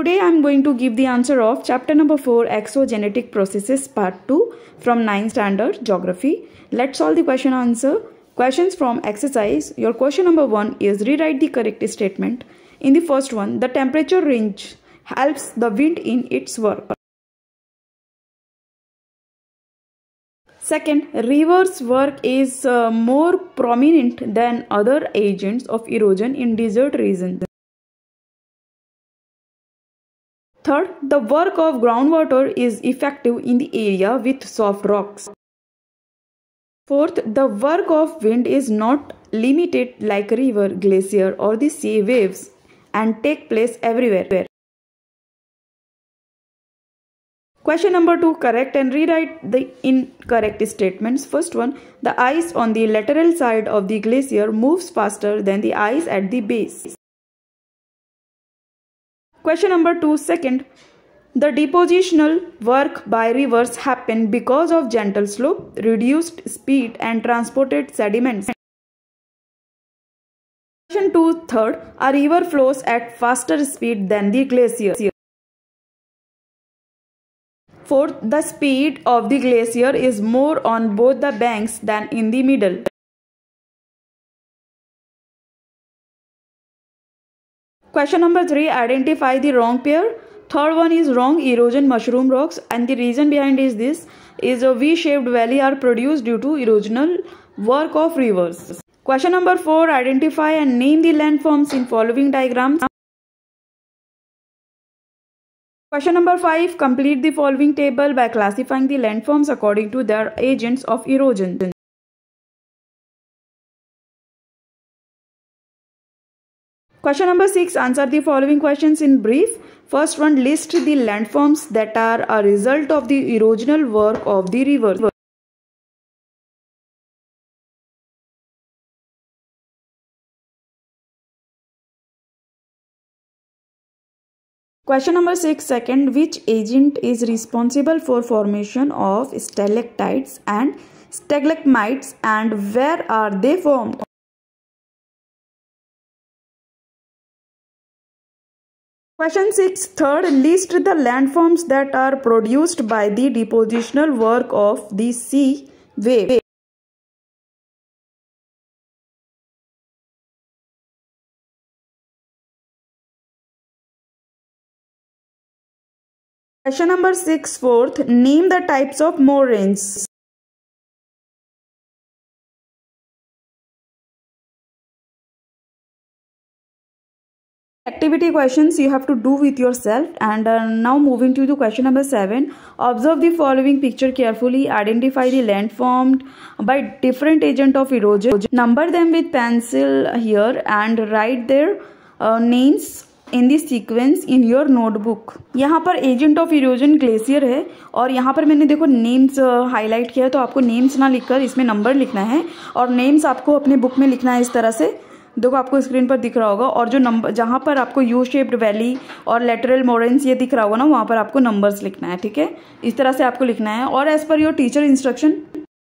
Today I am going to give the answer of chapter number 4 Exogenetic Processes part 2 from 9th standard geography. Let's solve the question answer. Questions from exercise. Your question number 1 is rewrite the correct statement. In the first one, the temperature range helps the wind in its work. Second, rivers work is uh, more prominent than other agents of erosion in desert regions. Third, the work of groundwater is effective in the area with soft rocks. Fourth, the work of wind is not limited like river, glacier or the sea waves and take place everywhere. Question number 2 correct and rewrite the incorrect statements. First one the ice on the lateral side of the glacier moves faster than the ice at the base. Question number 2 second. The depositional work by rivers happen because of gentle slope, reduced speed and transported sediments. Question 2 third. A river flows at faster speed than the glacier. Fourth, the speed of the glacier is more on both the banks than in the middle. Question number 3 identify the wrong pair. Third one is wrong erosion mushroom rocks and the reason behind is this is a V-shaped valley are produced due to erosional work of rivers. Question number 4 identify and name the landforms in following diagrams. Question number 5 complete the following table by classifying the landforms according to their agents of erosion. Question number 6. Answer the following questions in brief. First one, list the landforms that are a result of the erosional work of the river. Question number 6. Second, which agent is responsible for formation of stalactites and stalagmites and where are they formed? Question 6. Third, list the landforms that are produced by the depositional work of the sea wave. Question number 6. Fourth, name the types of moraines. Activity questions you have to do with yourself and uh, now moving to the question number 7 observe the following picture carefully identify the land formed by different agent of erosion number them with pencil here and write their uh, names in this sequence in your notebook यहाँ पर agent of erosion glacier है और यहाँ पर मैंने देखो names highlight किया है तो आपको नेम्स ना लिखकर इसमें नंबर लिखना है और नेम्स आपको अपने बुक में लिखना है इस तरह से देखो, आपको स्क्रीन पर दिख रहा होगा और जो नंबर जहाँ पर आपको यू शेप्ड वैली और लेटरल मोरेंस ये दिख रहा होगा ना, वहाँ पर आपको नंबर्स लिखना है, ठीक है? इस तरह से आपको लिखना है और as per your teacher instruction